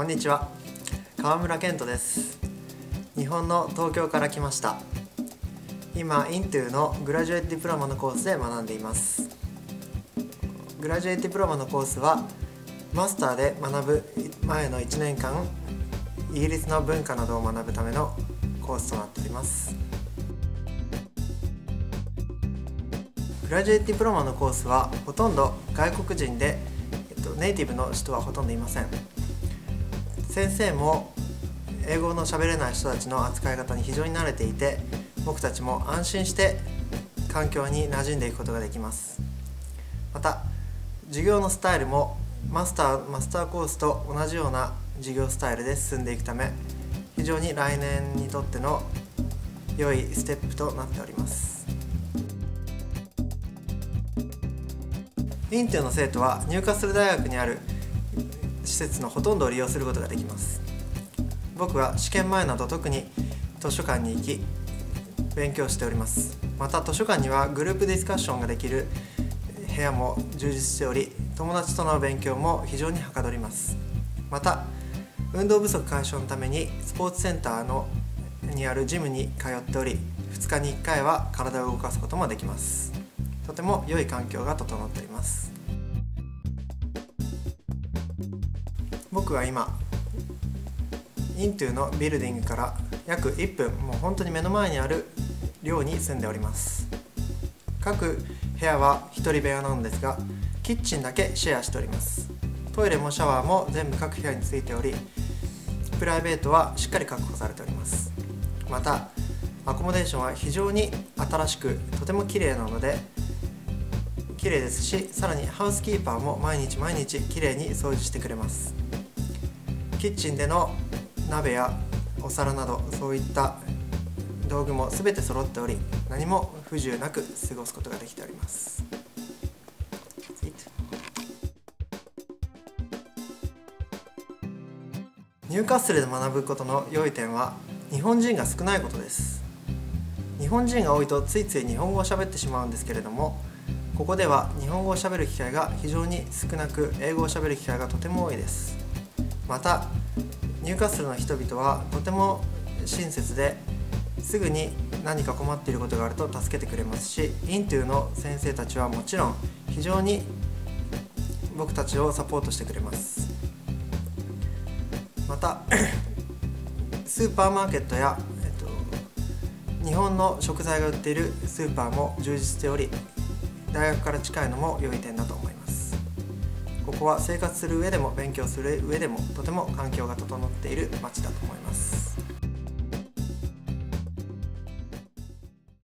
こんにちは。川村健人です。日本の東京から来ました。今イントゥのグラジュエットディプロマのコースで学んでいます。グラジュエットディプロマのコースはマスターで学ぶ前の1年間イギリスの文化などを学ぶためのコースとなっております。グラジュエットディプロマのコースはほとんど外国人で、えっと、ネイティブの人はほとんどいません。先生も英語の喋れない人たちの扱い方に非常に慣れていて僕たちも安心して環境に馴染んでいくことができます。また授業のスタイルもマスターマスターコースと同じような授業スタイルで進んでいくため非常に来年にとっての良いステップとなっております。インテルの生徒は入荷する大学にある施設のほとんどを利用することができます。僕は試験前など特に図書館に行き勉強しております。また図書館にはグループディスカッションができる部屋も充実しており友達との勉強も非常にはかどります。また運動不足解消のためにスポーツセンターのにあるジムに通っており2日に1回は体を動かすこともできます。とても良い環境が整っております。僕は今イントゥのビルディングから約1分もう本当に目の前にある寮に住んでおります。各部屋は1人部屋なんですがキッチンだけシェアしております。トイレもシャワーも全部各部屋についておりプライベートはしっかり確保されております。またアコモデーションは非常に新しくとても綺麗なので綺麗ですしさらにハウスキーパーも毎日毎日綺麗に掃除してくれます。キッチンでの鍋やお皿などそういった道具も全て揃っており何も不自由なく過ごすことができております。ニューカッスルで学ぶことの良い点は日本人が少ないことです。日本人が多いとついつい日本語を喋ってしまうんですけれどもここでは日本語を喋る機会が非常に少なく英語を喋る機会がとても多いです。またニューカッスルの人々はとても親切ですぐに何か困っていることがあると助けてくれますしイントゥの先生たちはもちろん非常に僕たちをサポートしてくれます。またスーパーマーケットや、えっと、日本の食材が売っているスーパーも充実しており大学から近いのも良い点だと思います。ここは生活する上でも勉強する上でもとても環境が整っている街だと思います。